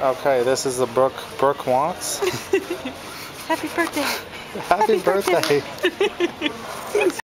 Okay, this is the Brooke Brooke wants. Happy birthday. Happy, Happy birthday. birthday.